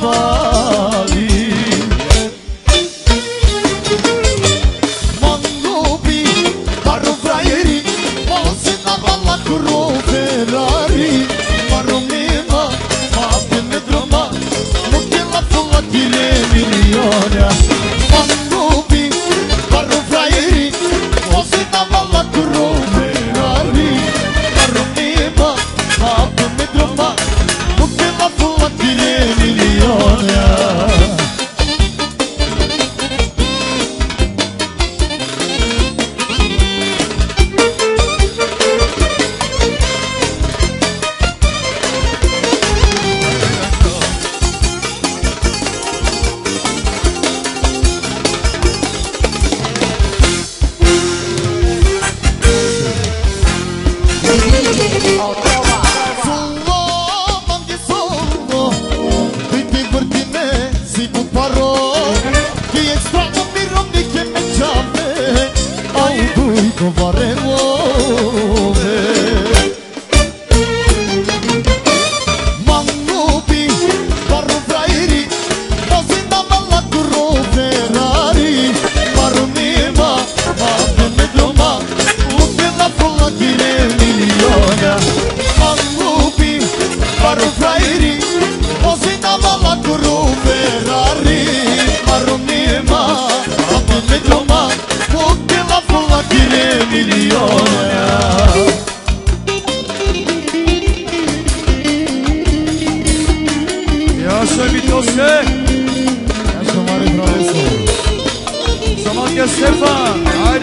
vale. Mangopi, Barro Fraieri Mose na bala curro Ferrari. Barro Mima, ma pende drama Mutte la fulla dire miliona Mangopi, Barro Fraieri Mose na bala curro Ferrari. Covaremos você. Essa é uma de Só não que é fã. Ai,